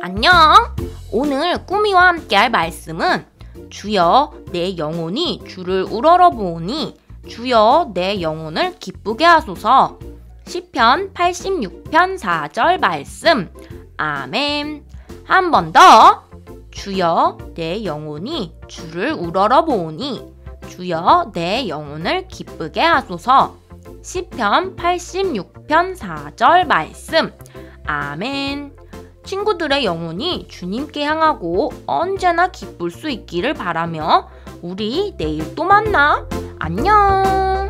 안녕! 오늘 꾸미와 함께 할 말씀은 주여 내 영혼이 주를 우러러 보오니 주여 내 영혼을 기쁘게 하소서. 시편 86편 4절 말씀. 아멘. 한 번 더. 주여 내 영혼이 주를 우러러 보오니 주여 내 영혼을 기쁘게 하소서. 시편 86편 4절 말씀. 아멘 친구들의 영혼이 주님께 향하고 언제나 기쁠 수 있기를 바라며 우리 내일 또 만나. 안녕!